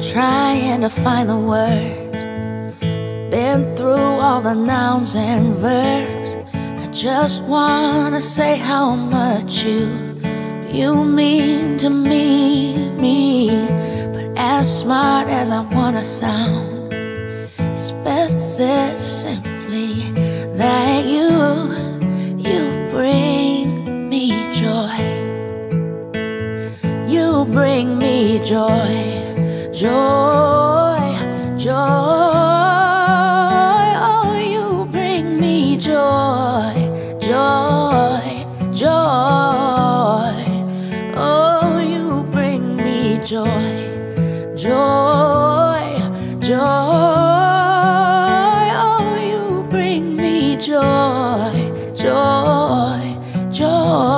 Trying to find the words. Been through all the nouns and verbs. I just wanna say how much you you mean to me, me. But as smart as I wanna sound, it's best said simply that you you bring me joy. You bring me joy, joy, joy. Oh, you bring me joy, joy, joy. Oh, you bring me joy, joy, joy. Oh, you bring me joy, joy, joy.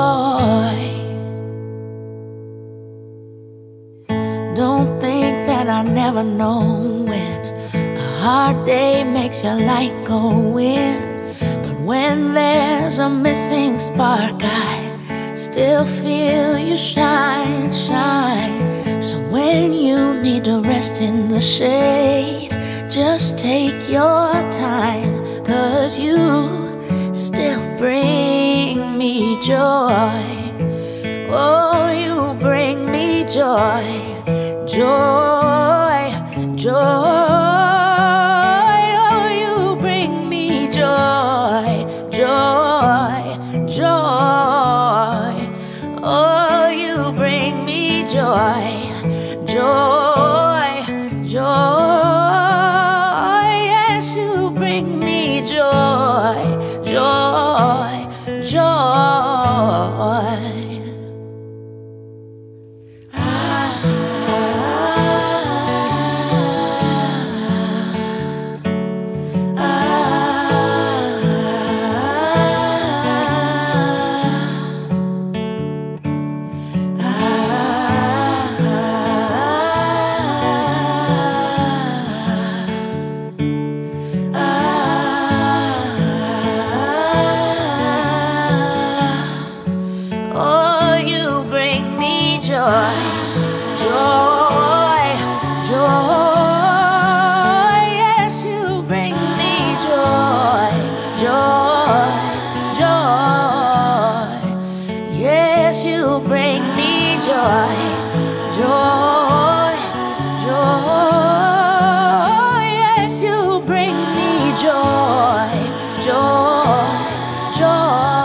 Don't think that I never know when a hard day makes your light go in. But when there's a missing spark, I still feel you shine, shine. So when you need to rest in the shade, just take your time, cause you still bring me joy. Oh, you bring me joy, joy. joy. Oh, you bring me joy, joy, joy. Yes, you bring me joy, joy. me joy, joy, joy. Yes, you bring me joy, joy, joy.